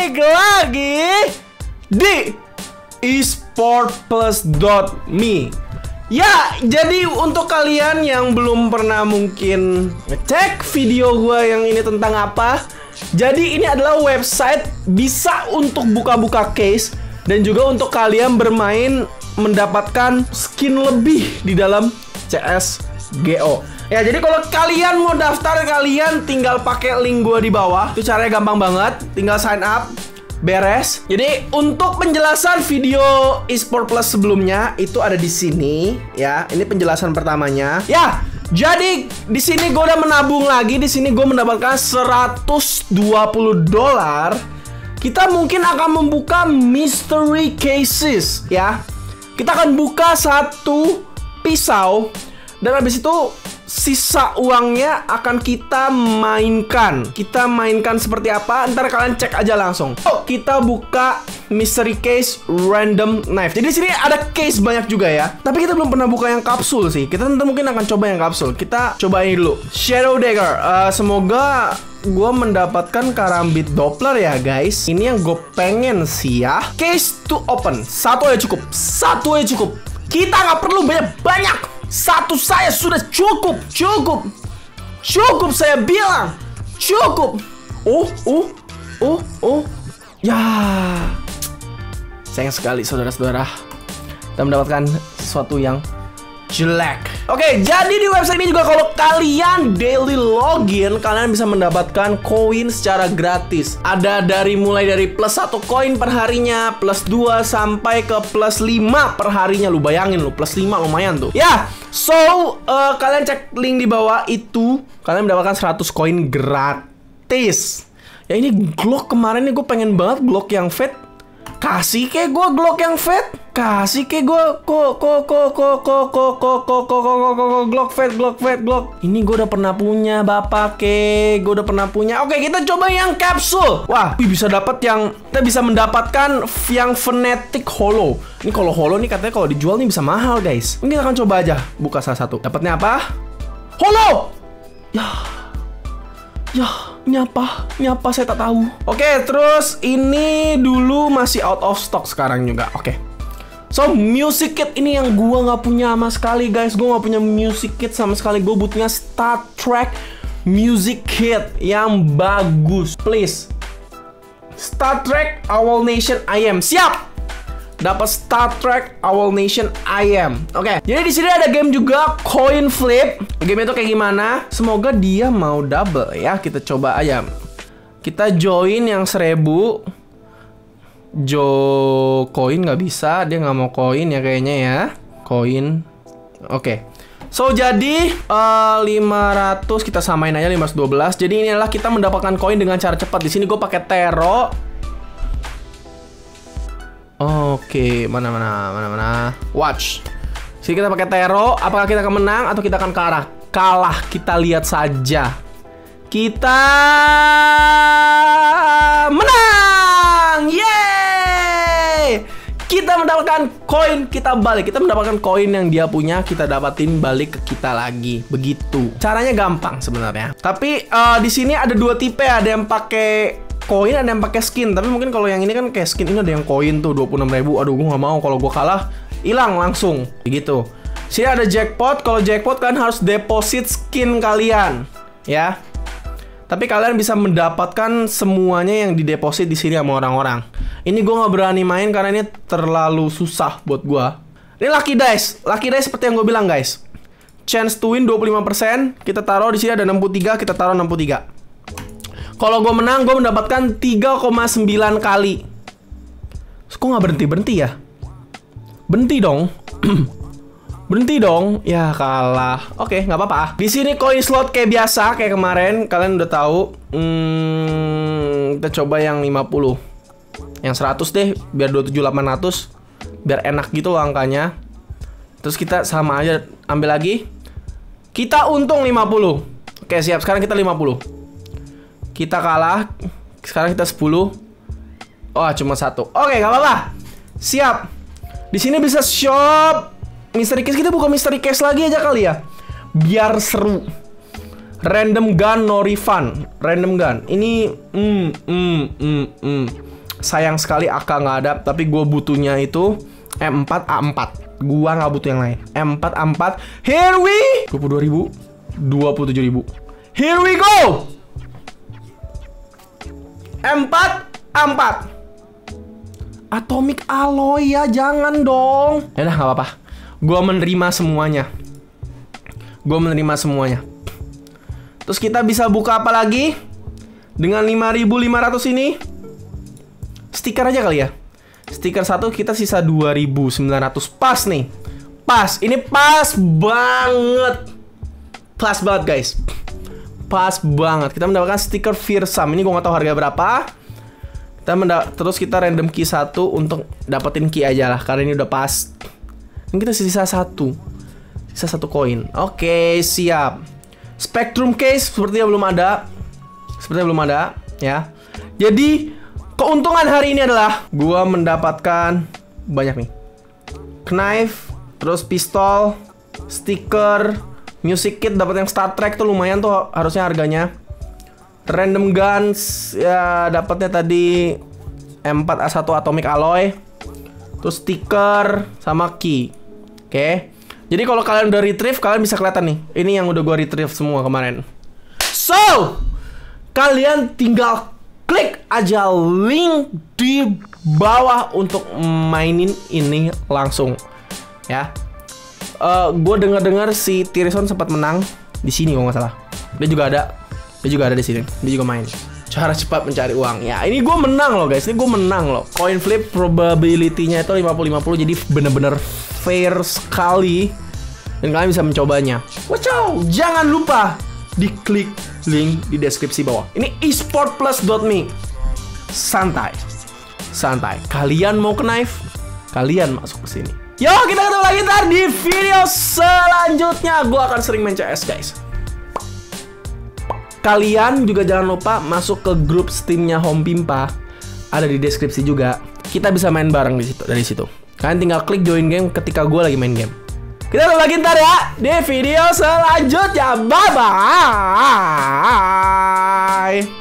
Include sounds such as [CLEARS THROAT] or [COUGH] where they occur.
balik lagi di esportplus.me Ya, jadi untuk kalian yang belum pernah mungkin ngecek video gue yang ini tentang apa Jadi ini adalah website bisa untuk buka-buka case Dan juga untuk kalian bermain mendapatkan skin lebih di dalam CSGO Ya, jadi kalau kalian mau daftar, kalian tinggal pakai link gue di bawah. Itu caranya gampang banget. Tinggal sign up, beres. Jadi untuk penjelasan video eSport Plus sebelumnya itu ada di sini ya. Ini penjelasan pertamanya. Ya, jadi di sini gue udah menabung lagi. Di sini gue mendapatkan 120 dolar. Kita mungkin akan membuka mystery cases ya. Kita akan buka satu pisau dan habis itu sisa uangnya akan kita mainkan. Kita mainkan seperti apa? Ntar kalian cek aja langsung. Oh, kita buka mystery case random knife. Jadi di sini ada case banyak juga ya. Tapi kita belum pernah buka yang kapsul sih. Kita nanti mungkin akan coba yang kapsul. Kita cobain dulu. Shadow Dagger. Uh, semoga gue mendapatkan karambit Doppler ya guys. Ini yang gue pengen sih ya. Case to open. Satu aja cukup. Satu aja cukup. Kita nggak perlu banyak-banyak. Satu saya sudah cukup, cukup. Cukup saya bilang. Cukup. Oh, oh, oh, oh. Ya. Sayang sekali saudara-saudara. Kita mendapatkan sesuatu yang jelek. Oke, jadi di website ini juga kalau kalian daily login, kalian bisa mendapatkan koin secara gratis. Ada dari mulai dari plus 1 koin per harinya, plus 2 sampai ke plus 5 per harinya. Lu bayangin lu, plus 5 lumayan tuh. Ya, so uh, kalian cek link di bawah itu, kalian mendapatkan 100 koin gratis. Ya ini Glock kemarin nih gue pengen banget Glock yang fat Kasih ke gue Glock yang fat. Kasih ke gue kok kok kok kok kok kok kok kok kok kok kok Glock fat Glock fat Glock. Ini gue udah pernah punya bapak ke. Gue udah pernah punya. Oke kita coba yang kapsul. Wah bisa dapat yang kita bisa mendapatkan yang Fnatic Holo. Ini kalau Holo nih katanya kalau dijual nih bisa mahal guys. Mungkin kita akan coba aja buka salah satu. Dapatnya apa? Holo. Ya. Ya, nyapa, nyapa saya tak tahu. Oke, terus ini dulu masih out of stock sekarang juga. Oke. So, music kit ini yang gua nggak punya sama sekali, guys. Gua nggak punya music kit sama sekali. Gue butuhnya Star Trek music kit yang bagus, please. Star Trek Owl Nation I am. Siap dapat Star Trek Owl Nation I Am. Oke, okay. jadi di sini ada game juga Coin Flip. Game itu kayak gimana? Semoga dia mau double ya. Kita coba aja. Kita join yang seribu. Jo koin nggak bisa, dia nggak mau koin ya kayaknya ya. Koin. Oke. Okay. So jadi uh, eh, 500 kita samain aja 512. Jadi ini adalah kita mendapatkan koin dengan cara cepat. Di sini gue pakai Tero Oke, mana mana mana mana. Watch. Sini kita pakai Tero. Apakah kita akan menang atau kita akan kalah? Kalah. Kita lihat saja. Kita menang! Yeay! Kita mendapatkan koin, kita balik. Kita mendapatkan koin yang dia punya, kita dapatin balik ke kita lagi. Begitu. Caranya gampang sebenarnya. Tapi uh, di sini ada dua tipe, ada yang pakai koin ada yang pakai skin. Tapi mungkin kalau yang ini kan kayak skin ini ada yang koin tuh 26 ribu. Aduh gue nggak mau. Kalau gue kalah hilang langsung. Gitu. Sini ada jackpot. Kalau jackpot kan harus deposit skin kalian ya. Tapi kalian bisa mendapatkan semuanya yang dideposit di sini sama orang-orang. Ini gue nggak berani main karena ini terlalu susah buat gue ini lucky dice. Lucky dice seperti yang gue bilang guys. Chance to win 25% kita taruh di sini ada 63 kita taruh 63 kalau gue menang, gue mendapatkan 3,9 kali. Kok nggak berhenti-berhenti ya? Berhenti dong. [CLEARS THROAT] berhenti dong. Ya kalah. Oke, nggak apa-apa. Di sini koin slot kayak biasa, kayak kemarin. Kalian udah tahu. Hmm, kita coba yang 50. Yang 100 deh, biar 27800. Biar enak gitu angkanya. Terus kita sama aja ambil lagi. Kita untung 50. Oke, siap. Sekarang kita 50. Kita kalah. Sekarang kita 10. Oh, cuma satu. Oke, nggak apa-apa. Siap. Di sini bisa shop mystery case. Kita buka mystery case lagi aja kali ya. Biar seru. Random gun no refund. Random gun. Ini hmm hmm hmm hmm. Sayang sekali AK nggak ada, tapi gue butuhnya itu M4 A4. Gua nggak butuh yang lain. M4 A4. Here we 22 ribu, 27 ribu. Here we go. M4 A4. Atomic alloy ya, jangan dong. Ya udah apa-apa. Gua menerima semuanya. Gua menerima semuanya. Terus kita bisa buka apa lagi? Dengan 5500 ini Stiker aja kali ya Stiker satu kita sisa 2900 Pas nih Pas, ini pas banget Pas banget guys Pas banget. Kita mendapatkan stiker Fearsome Ini gue gak tahu harga berapa. Kita Terus kita random key satu Untuk dapetin key aja lah Karena ini udah pas. Ini kita sisa satu. Sisa satu koin. Oke siap. Spectrum case sepertinya belum ada. Sepertinya belum ada, ya. Jadi keuntungan hari ini adalah gua mendapatkan banyak nih. Knife, terus pistol, stiker, music kit dapat yang Star Trek tuh lumayan tuh harusnya harganya. Random guns ya dapatnya tadi M4A1 Atomic Alloy. Terus stiker sama key. Oke. Okay. Jadi kalau kalian udah retrieve, kalian bisa kelihatan nih. Ini yang udah gue retrieve semua kemarin. So, kalian tinggal klik aja link di bawah untuk mainin ini langsung. Ya. Uh, gue dengar-dengar si Tirison sempat menang di sini kalau nggak salah. Dia juga ada. Dia juga ada di sini. Dia juga main. Cara cepat mencari uang. Ya, ini gue menang loh guys. Ini gue menang loh. Coin flip probability-nya itu 50-50 jadi bener-bener fair sekali dan kalian bisa mencobanya. Wow, jangan lupa diklik link di deskripsi bawah. Ini esportplus.me. Santai. Santai. Kalian mau ke knife? Kalian masuk ke sini. Yo, kita ketemu lagi ntar di video selanjutnya. Gue akan sering main CS, guys. Kalian juga jangan lupa masuk ke grup Steamnya Home Pimpa. Ada di deskripsi juga. Kita bisa main bareng di situ dari situ. Kalian tinggal klik join game ketika gue lagi main game. Kita ketemu lagi ntar ya di video selanjutnya. Bye bye.